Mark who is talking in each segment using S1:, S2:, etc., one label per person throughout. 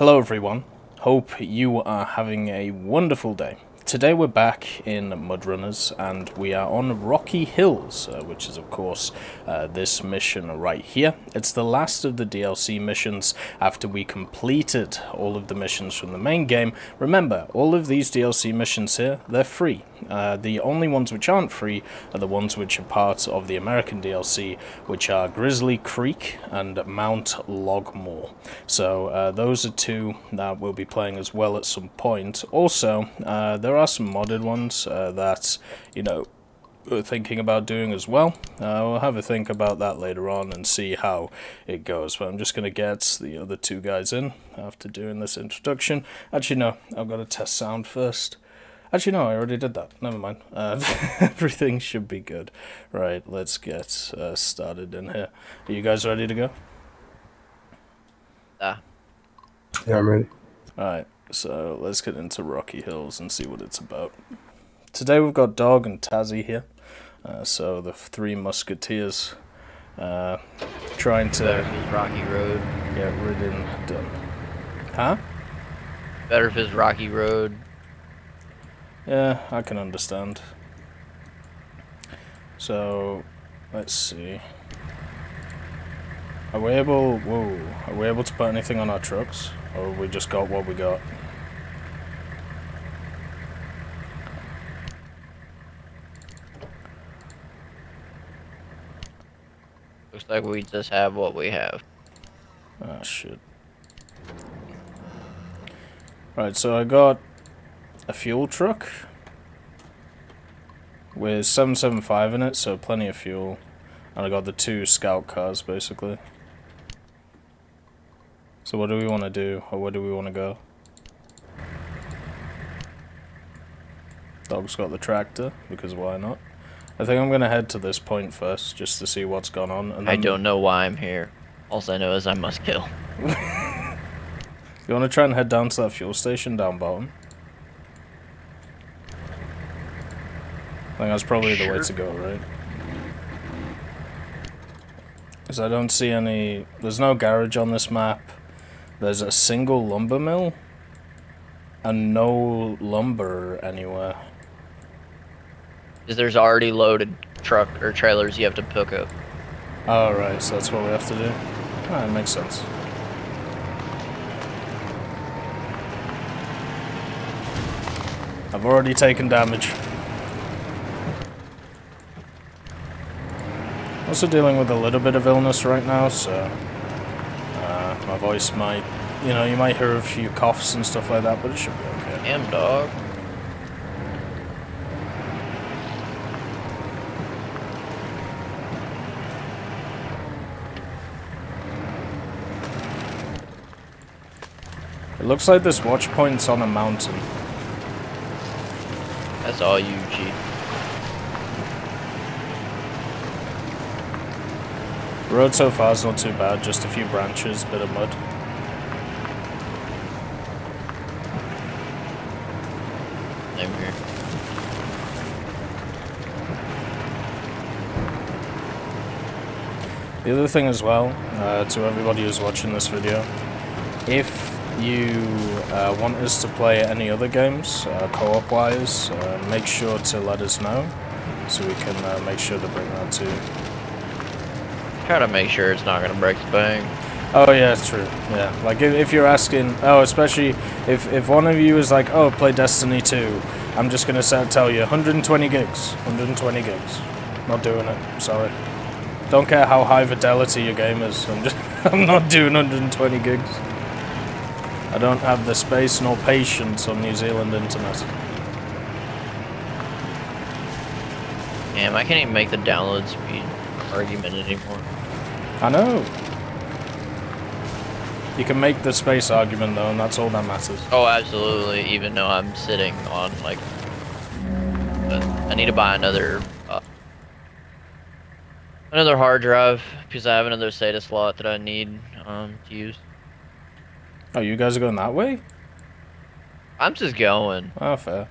S1: Hello everyone, hope you are having a wonderful day. Today we're back in Mudrunners and we are on Rocky Hills, uh, which is of course uh, this mission right here. It's the last of the DLC missions after we completed all of the missions from the main game. Remember, all of these DLC missions here, they're free. Uh, the only ones which aren't free are the ones which are part of the American DLC, which are Grizzly Creek and Mount Logmore. So uh, those are two that we'll be playing as well at some point. Also, uh, there are some modded ones uh, that, you know, we're thinking about doing as well. Uh, we'll have a think about that later on and see how it goes. But I'm just going to get the other two guys in after doing this introduction. Actually, no, I've got to test sound first. Actually, no, I already did that. Never mind. Uh, everything should be good. Right, let's get uh, started in here. Are you guys ready to go?
S2: Ah.
S3: Yeah, I'm ready.
S1: Alright, so let's get into Rocky Hills and see what it's about. Today we've got Dog and Tazzy here. Uh, so the three musketeers uh, trying
S2: Better
S1: to
S2: if Rocky Road.
S1: get ridden done. Huh?
S2: Better if it's Rocky Road.
S1: Yeah, I can understand. So, let's see. Are we able? Whoa! Are we able to put anything on our trucks, or we just got what we got?
S2: Like we just have what we have.
S1: Ah, shit. Right, so I got a fuel truck with 775 in it, so plenty of fuel. And I got the two scout cars, basically. So what do we want to do, or where do we want to go? Dog's got the tractor, because why not? I think I'm going to head to this point first, just to see what's gone on. And
S2: I don't know why I'm here. All I know is I must kill.
S1: You want to try and head down to that fuel station down bottom? I think that's probably the way to go, right? Because I don't see any... There's no garage on this map. There's a single lumber mill. And no lumber anywhere.
S2: Because there's already loaded truck or trailers you have to pick up.
S1: All right, so that's what we have to do. Ah, it makes sense. I've already taken damage. Also dealing with a little bit of illness right now, so uh, my voice might, you know, you might hear a few coughs and stuff like that, but it should be okay.
S2: Damn dog.
S1: Looks like this watch point's on a mountain.
S2: That's all you, G.
S1: Road so far is not too bad, just a few branches, bit of mud.
S2: I'm here.
S1: The other thing as well, uh, to everybody who's watching this video, if you uh, want us to play any other games, uh, co-op wise, uh, make sure to let us know, so we can uh, make sure to bring that to you.
S2: Try to make sure it's not gonna break the bank.
S1: Oh yeah, it's true. Yeah, like if, if you're asking, oh, especially if, if one of you is like, oh, play Destiny 2, I'm just gonna tell you, 120 gigs, 120 gigs. Not doing it. Sorry. Don't care how high fidelity your game is. I'm just, I'm not doing 120 gigs. I don't have the space nor patience on New Zealand internet.
S2: Damn, I can't even make the download speed argument anymore.
S1: I know. You can make the space argument though, and that's all that matters.
S2: Oh, absolutely. Even though I'm sitting on like, I need to buy another, uh, another hard drive because I have another SATA slot that I need um to use.
S1: Oh, you guys are going that way?
S2: I'm just going.
S1: Oh, fair.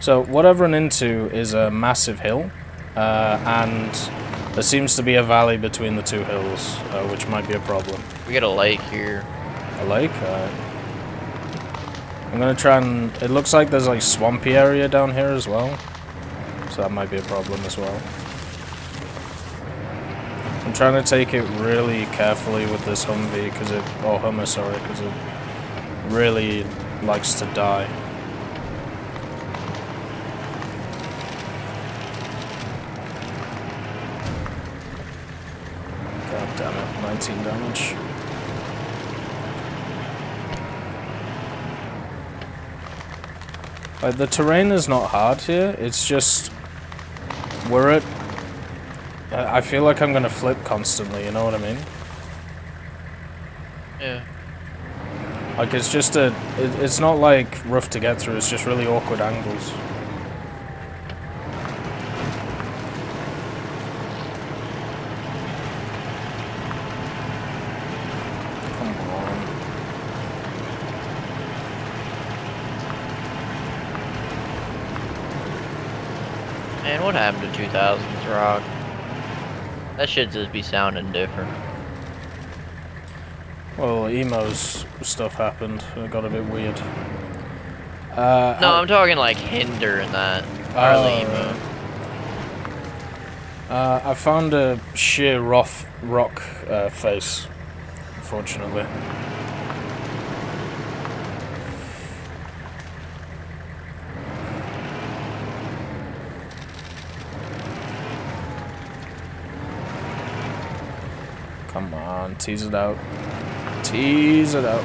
S1: So what I've run into is a massive hill, uh, and there seems to be a valley between the two hills, uh, which might be a problem.
S2: We got a lake here.
S1: A lake? Uh, I'm gonna try and... It looks like there's like swampy area down here as well. So that might be a problem as well. Trying to take it really carefully with this Humvee, because it... Oh, Hummer, sorry, because it really likes to die. God damn it, 19 damage. Like, the terrain is not hard here, it's just... We're at... I feel like I'm gonna flip constantly, you know what I mean?
S2: Yeah.
S1: Like, it's just a... It, it's not, like, rough to get through, it's just really awkward angles. Come on.
S2: Man, what happened to 2000s rock? That should just be sounding different.
S1: Well, emo's stuff happened, it got a bit weird. Uh,
S2: No,
S1: I-
S2: I'm talking like Hinder and that. Early
S1: Oh,
S2: emo.
S1: Uh, I found a sheer rough rock uh, face, unfortunately. Tease it out. Tease it out.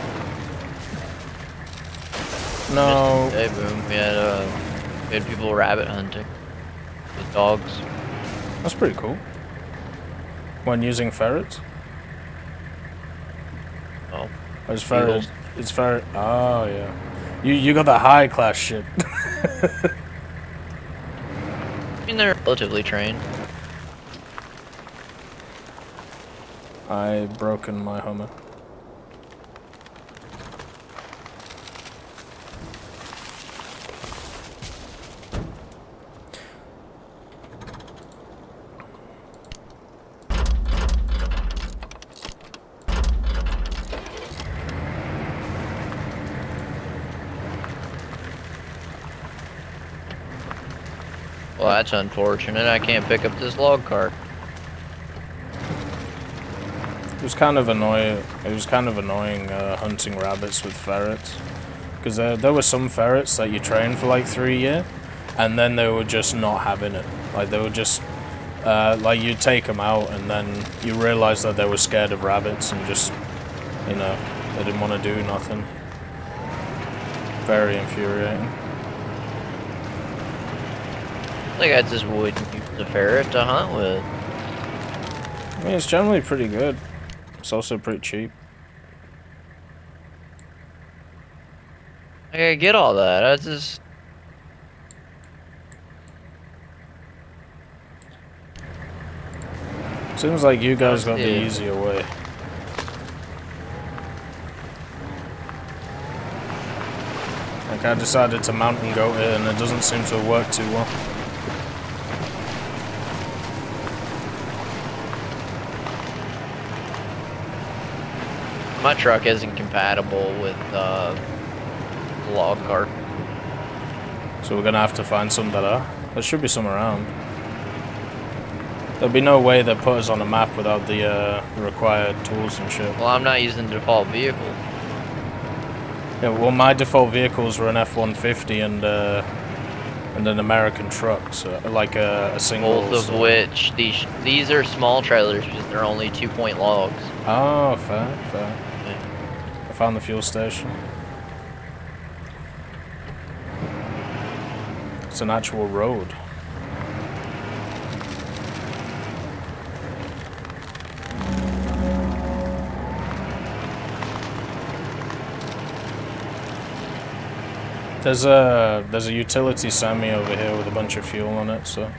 S1: No.
S2: Hey, boom. We had, uh, we had people rabbit hunting with dogs.
S1: That's pretty cool. When using ferrets?
S2: Oh,
S1: It's ferret. It's ferret. Oh yeah. You you got the high class shit.
S2: I mean, they're relatively trained.
S1: I broken my Hummer.
S2: Well, that's unfortunate. I can't pick up this log cart.
S1: It was kind of annoying. It was kind of annoying uh, hunting rabbits with ferrets, because there there were some ferrets that you train for like three years, and then they were just not having it. Like they were just uh, like you take them out, and then you realize that they were scared of rabbits and just you know they didn't want to do nothing. Very infuriating.
S2: Think I just wouldn't use the ferret to hunt with.
S1: I mean, it's generally pretty good. It's also pretty cheap.
S2: I get all that. I just
S1: Seems like you guys got the easier way. Like I decided to mount and go here and it doesn't seem to work too well.
S2: Truck isn't compatible with uh, log cart.
S1: So we're gonna have to find some that are. There should be some around. There'll be no way they put us on a map without the uh, required tools and shit.
S2: Well, I'm not using the default vehicle.
S1: Yeah, well, my default vehicles were an F-150 and uh, and an American truck, so like a, a single.
S2: Both of
S1: so-
S2: which these these are small trailers because they're only two point logs.
S1: Oh, fair, fair. Found the fuel station. It's an actual road. There's a there's a utility semi over here with a bunch of fuel on it, so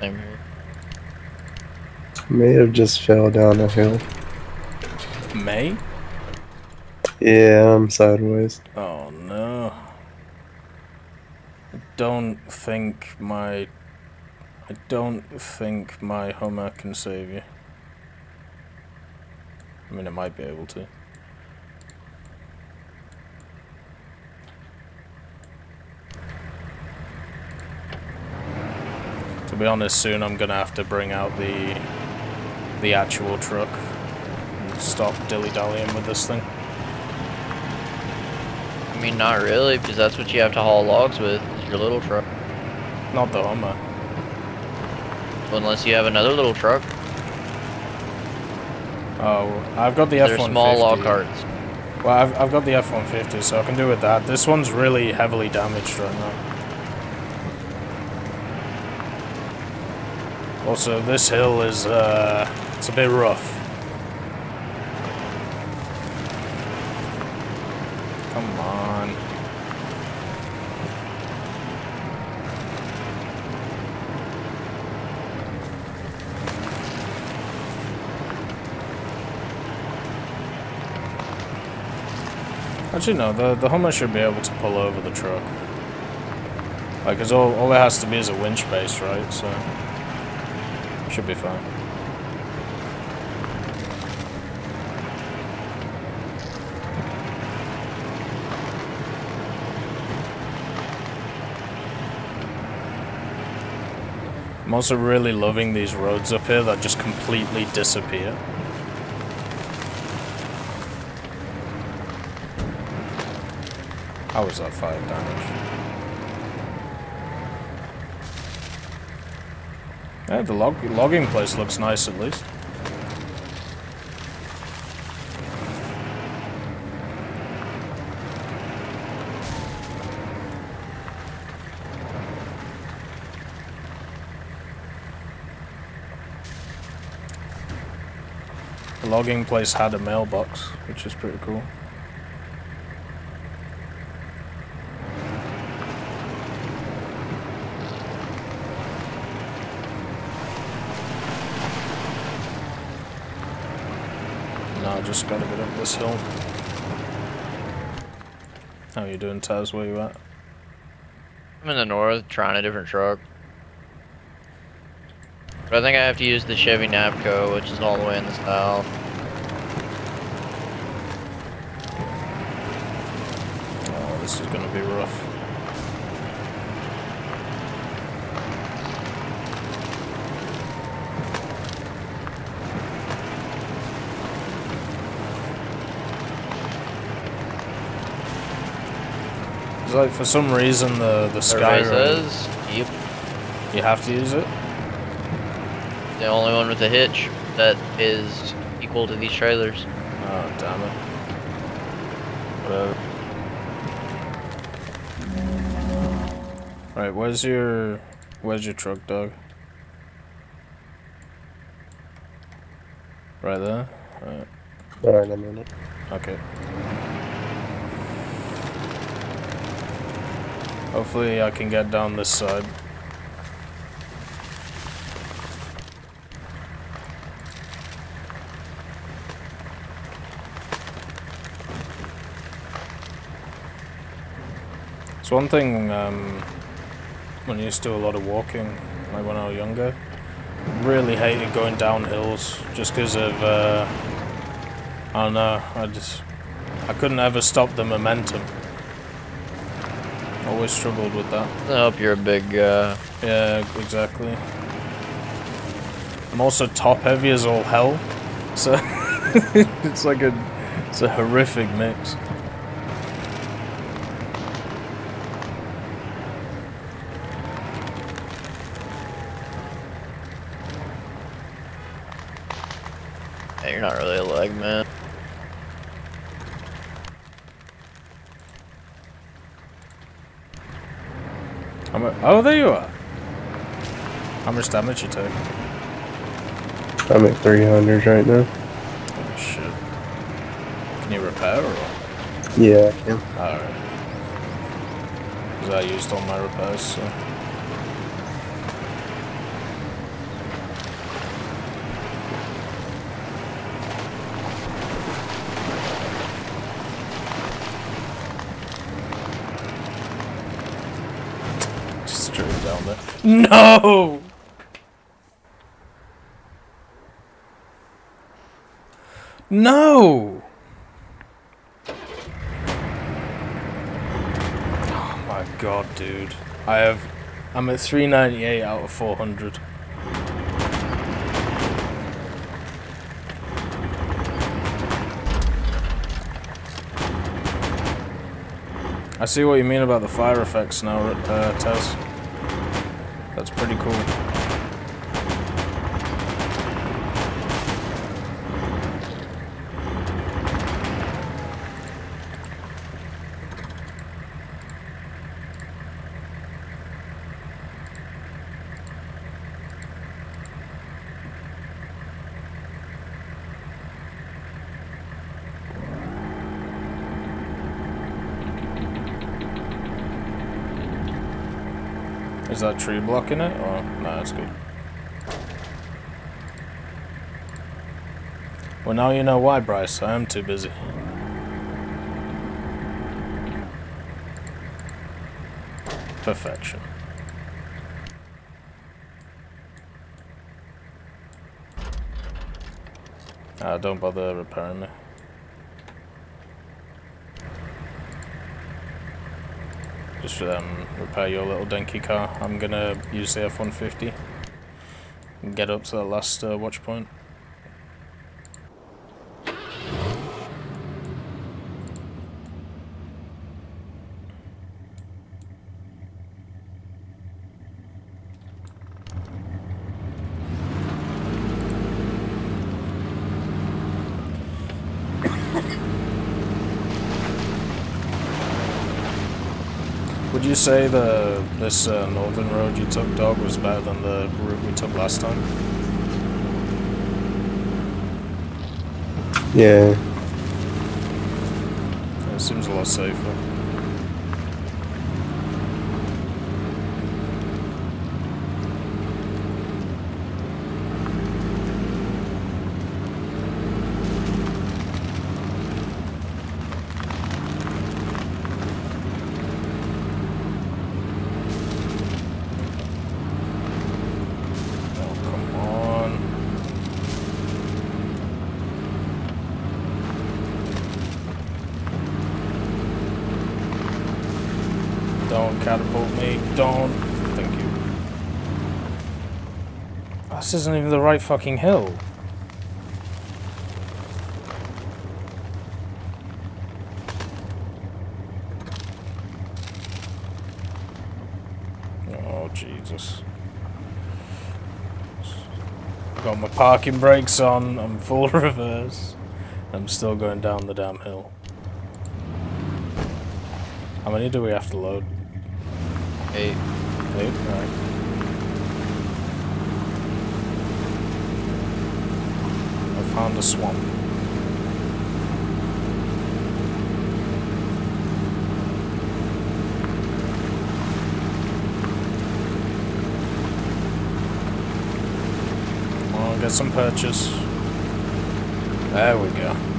S2: Same here.
S3: May have just fell down a hill.
S1: May?
S3: Yeah, I'm sideways.
S1: Oh no. I don't think my I don't think my Hummer can save you. I mean, it might be able to. To be honest, soon I'm gonna have to bring out the the actual truck and stop dilly-dallying with this thing.
S2: I mean, not really, because that's what you have to haul logs with, your little truck.
S1: Not the Hummer.
S2: Unless you have another little truck.
S1: Oh, I've got the
S2: They're
S1: F-150.
S2: small log carts.
S1: Well, I've, I've got the F-150, so I can do with that. This one's really heavily damaged right now. Also, this hill is, uh, it's a bit rough. Come on. Actually, no, the, the Hummer should be able to pull over the truck. Like, cause all, all it has to be is a winch base, right? So, should be fine. I'm also really loving these roads up here that just completely disappear. How was that fire damage? Yeah, the log logging place looks nice at least. Logging place had a mailbox, which is pretty cool. Now I just gotta get up this hill. How you doing, Taz? Where you at?
S2: I'm in the north, trying a different truck. But I think I have to use the Chevy Napco, which is all the way in the south.
S1: Oh, this is gonna be rough. It's like for some reason the the
S2: Survey
S1: Skyrim
S2: says, yep,
S1: you have to use it.
S2: the only one with a hitch that is equal to these trailers.
S1: Oh damn it! Whatever. Right, where's your where's your truck, dog? Right there. Right.
S3: Alright, I'm in it.
S1: Okay. Hopefully I can get down this side. It's one thing um, when I used to do a lot of walking, like when I was younger, really hated going down hills just because of uh, I don't know. I just I couldn't ever stop the momentum. Always struggled with that.
S2: I hope you're a big, uh,
S1: Yeah, exactly. I'm also top heavy as all hell, so it's like a it's a horrific mix.
S2: yeah, you're not really a leg man.
S1: Mu- oh, there you are. How much damage you take?
S3: I'm at 300 right now.
S1: Oh shit. Can you repair or?
S3: Yeah, I can.
S1: Alright. Because I used all my repairs, so. Just straight down there. No! No! Oh my god, dude. I have... I'm at 398 out of 400. I see what you mean about the fire effects now, uh, Tez. That's pretty cool. That tree blocking it? Or no, it's good. Well, now you know why, Bryce. I am too busy. Perfection. Ah, don't bother repairing me. Just um, repair your little dinky car. I'm gonna use the F-150 and get up to the last uh, watch point. Say the this uh, northern road you took, dog, was better than the route we took last time?
S3: Yeah.
S1: It seems a lot safer. Oh, come on. Don't catapult me. Don't. Thank you. This isn't even the right fucking hill. Oh, Jesus. Got my parking brakes on, I'm full reverse. I'm still going down the damn hill. How many do we have to load?
S2: Eight.
S1: Eight? Alright. I found a swamp. On, get some purchase. There we go.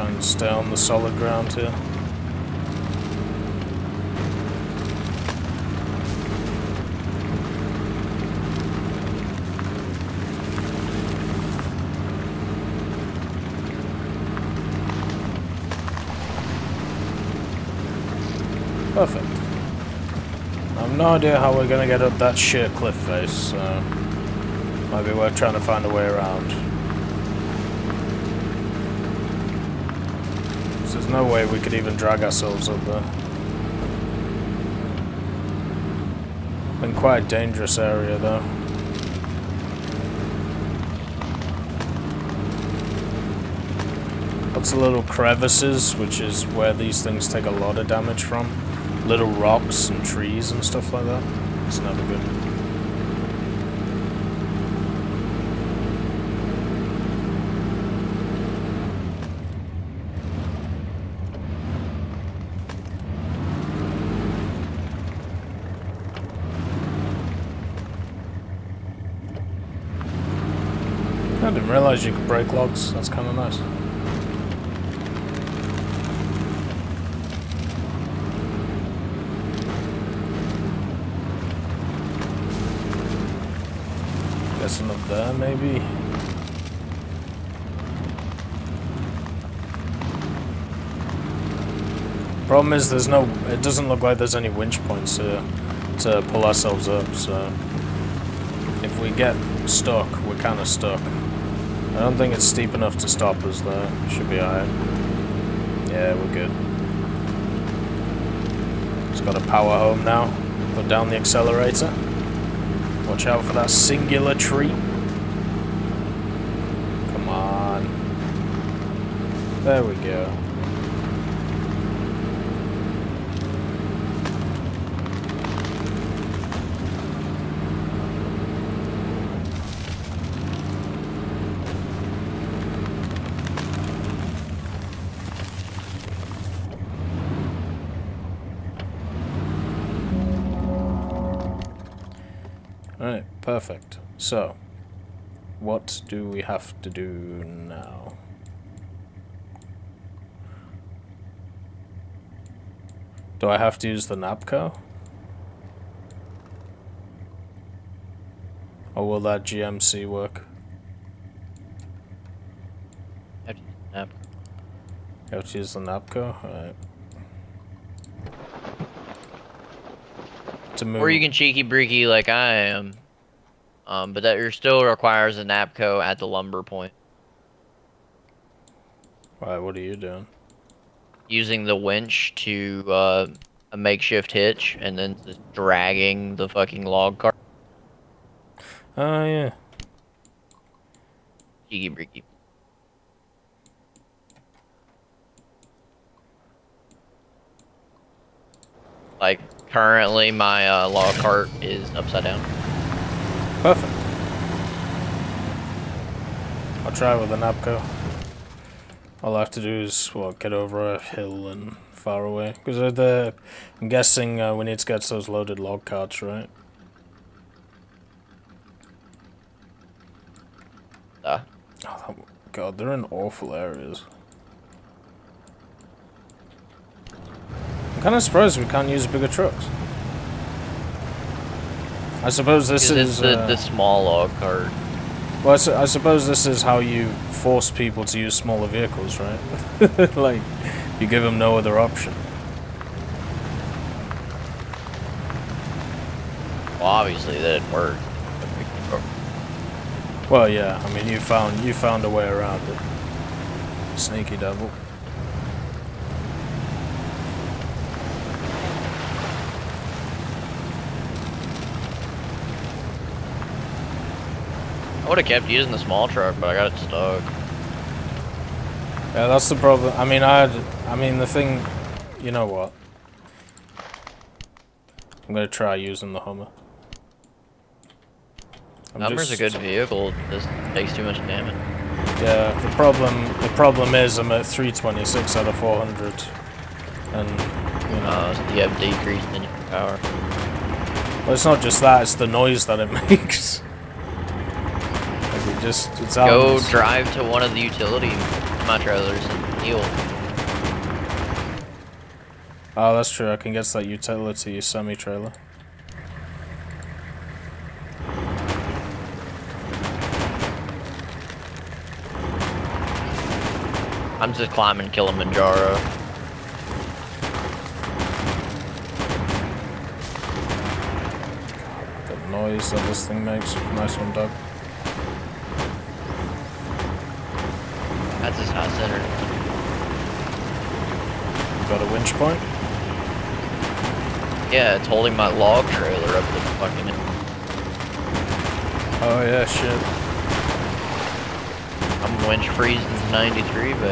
S1: Try and stay on the solid ground here. Perfect. I have no idea how we're gonna get up that sheer cliff face, so might be worth trying to find a way around. 'Cause there's no way we could even drag ourselves up there. Been quite a dangerous area though. Lots of little crevices, which is where these things take a lot of damage from. Little rocks and trees and stuff like that. It's never good. I didn't realize you could break logs. That's kind of nice. Guessing up there, maybe. Problem is, there's no. It doesn't look like there's any winch points to to pull ourselves up. So if we get stuck, we're kind of stuck. I don't think it's steep enough to stop us though. Should be alright. Yeah, we're good. Just got to power home now. Put down the accelerator. Watch out for that singular tree. Come on. There we go. Perfect. So, what do we have to do now? Do I have to use the Napco? Or will that GMC work?
S2: Have to nap.
S1: You have to use the Napco? Alright. To move.
S2: Or you can cheeky breeky like I am. Um, but that still requires a Napco at the lumber point.
S1: Alright, what are you doing?
S2: Using the winch to uh, a makeshift hitch and then just dragging the fucking log cart.
S1: Oh, yeah.
S2: Cheeky breaky. Like currently my uh, log cart is upside down.
S1: Perfect. I'll try with the Napco. All I have to do is, well, get over a hill and far away. Because the, I'm guessing uh, we need to get those loaded log carts, right?
S2: Uh,
S1: Oh, God, they're in awful areas. I'm kind of surprised we can't use bigger trucks. I suppose this
S2: This
S1: is.
S2: is the,
S1: uh,
S2: the small log cart.
S1: Well, I, su- I suppose this is how you force people to use smaller vehicles, right? like, you give them no other option.
S2: Well, obviously that didn't work.
S1: Well, yeah. I mean, you found you found a way around it. Sneaky devil.
S2: Would have kept using the small truck, but I got it stuck.
S1: Yeah, that's the problem. I mean, I had. I mean, the thing. You know what? I'm gonna try using the Hummer. I'm
S2: Hummer's a good vehicle. This takes too much damage.
S1: Yeah, the problem the problem is I'm at 326 out of 400, and you know,
S2: Uh, so you have decreased engine power.
S1: well, it's not just that; it's the noise that it makes. Just it's out.
S2: Go
S1: it's-
S2: drive to one of the utility my trailers and heal.
S1: Oh, that's true. I can get to that utility semi trailer.
S2: I'm just climbing Kilimanjaro.
S1: The noise that this thing makes. Nice one, Doug.
S2: Just not centered.
S1: Got a winch point.
S2: Yeah, it's holding my log trailer up the fucking.
S1: Oh yeah, shit.
S2: I'm winch freezing '93, baby.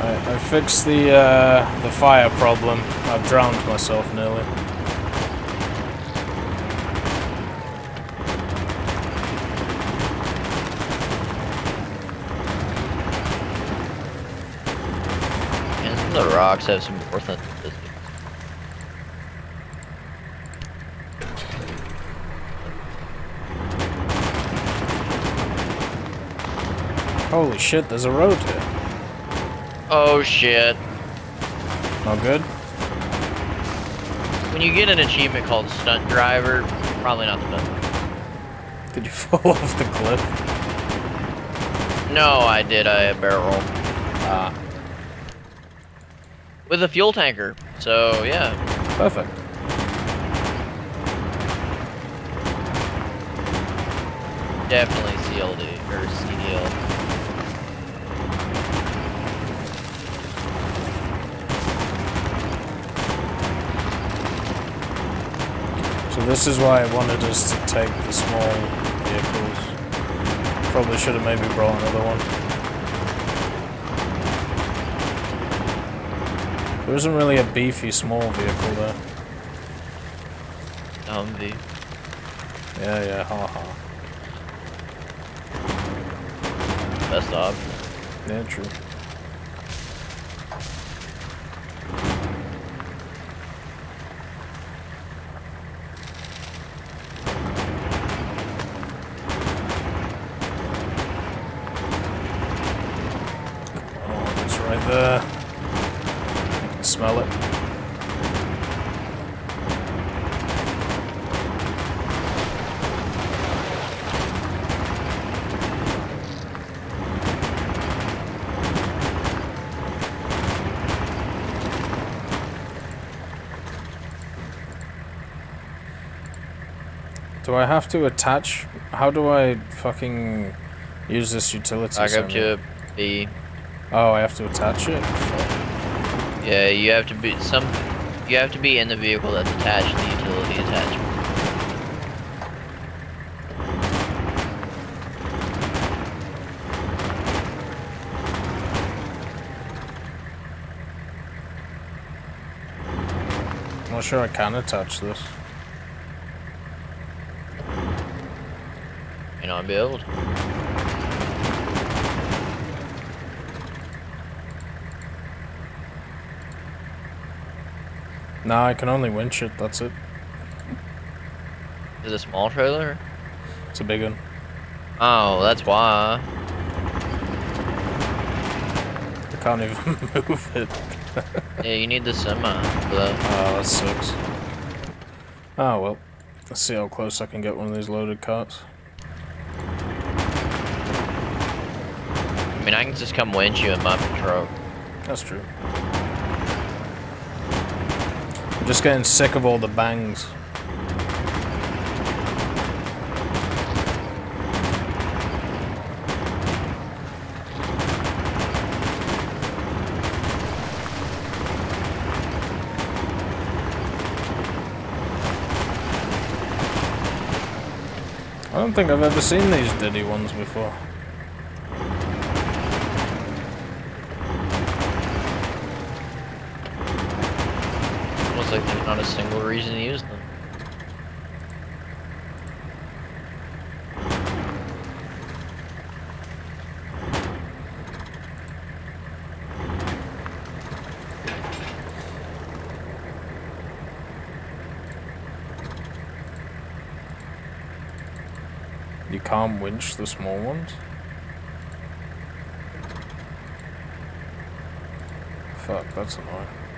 S1: I, I fixed the uh, the fire problem. I've drowned myself nearly.
S2: The rocks have some more authenticity.
S1: Holy shit! There's a road here.
S2: Oh shit.
S1: Not good?
S2: When you get an achievement called stunt driver, probably not the best.
S1: Did you fall off the cliff?
S2: No, I did a barrel roll
S1: Ah,
S2: with a fuel tanker. So yeah,
S1: perfect.
S2: definitely CLD or CDL.
S1: So this is why I wanted us to take the small vehicles. Probably should have maybe brought another one. There isn't really a beefy small vehicle there.
S2: Humvee.
S1: Yeah, yeah, ha ha.
S2: Best option.
S1: Yeah, true. Oh, it's right there. I can smell it. Do I have to attach? How do I fucking use this utility?
S2: Back up
S1: symbol?
S2: to B.
S1: Oh, I have to attach it?
S2: Yeah, you have to be some. You have to be in the vehicle that's attached to the utility attachment.
S1: I'm not sure I can attach this.
S2: May not be.
S1: Nah, I can only winch it, that's it.
S2: Is it a small trailer?
S1: It's a big one.
S2: Oh, that's why.
S1: I can't even move it.
S2: Yeah, you need the semi for that.
S1: Oh, that sucks. Oh well. Let's see how close I can get one of these loaded carts.
S2: Mean, I can just come winch you in my truck.
S1: That's true. I'm just getting sick of all the bangs. I don't think I've ever seen these diddy ones before.
S2: Almost like not a single reason to use them.
S1: You can't winch the small ones? Fuck, that's annoying.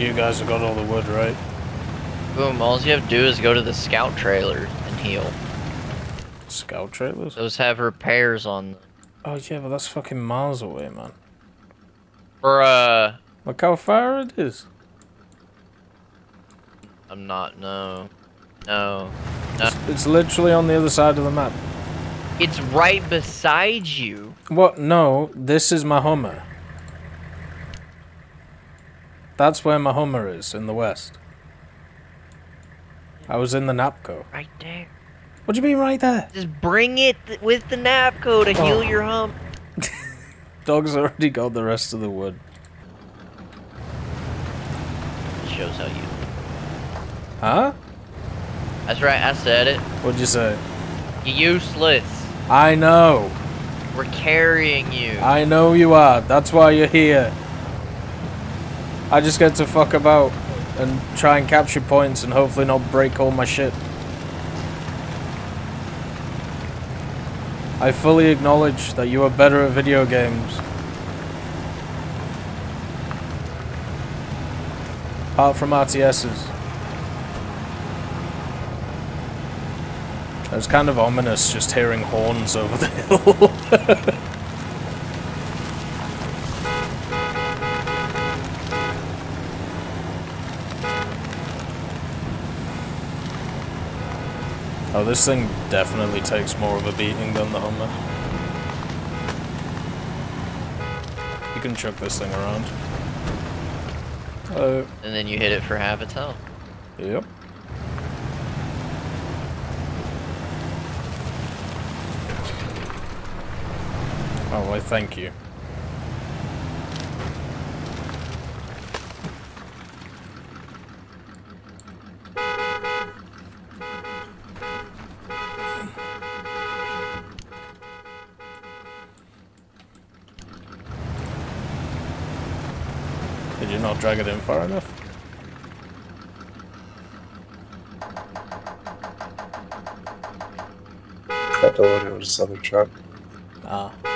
S1: You guys have got all the wood, right?
S2: Boom, all you have to do is go to the scout trailer and heal.
S1: Scout trailers?
S2: Those have repairs on them.
S1: Oh yeah, but that's fucking miles away, man.
S2: For, uh,
S1: Look how far it is.
S2: I'm not, no. No. No.
S1: It's, it's literally on the other side of the map.
S2: It's right beside you.
S1: What? No, this is my Hummer. That's where my Hummer is, in the west. I was in the Napco.
S2: Right there.
S1: What do you mean right there?
S2: Just bring it th- with the Napco to oh. heal
S1: Oh.
S2: your hump.
S1: Dog's already got the rest of the wood.
S2: Shows how you.
S1: Huh?
S2: That's right, I said it.
S1: What'd you say?
S2: You useless.
S1: I know.
S2: We're carrying you.
S1: I know you are. That's why you're here. I just get to fuck about and try and capture points and hopefully not break all my shit. I fully acknowledge that you are better at video games. Apart from RTSs. It was kind of ominous just hearing horns over the hill. Oh, this thing definitely takes more of a beating than the Hummer. You can chuck this thing around. Oh,
S2: and then you hit it for half its health.
S1: yep. Oh, why thank you. Drag it in far enough?
S3: Got to load it with this other truck.
S1: Ah.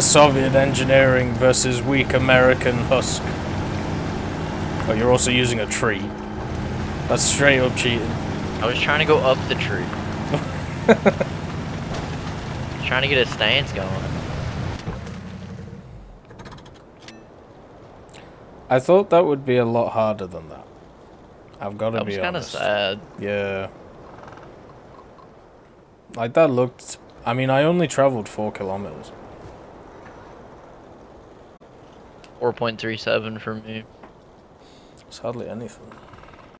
S1: Superior Soviet engineering versus weak American husk. Oh, you're also using a tree. That's straight up cheating.
S2: I was trying to go up the tree. trying to get a stance going.
S1: I thought that would be a lot harder than that. I've got to be honest.
S2: That was kind of sad.
S1: Yeah. Like that looked. I mean, I only traveled four kilometers.
S2: 4.37 for me.
S1: It's hardly anything.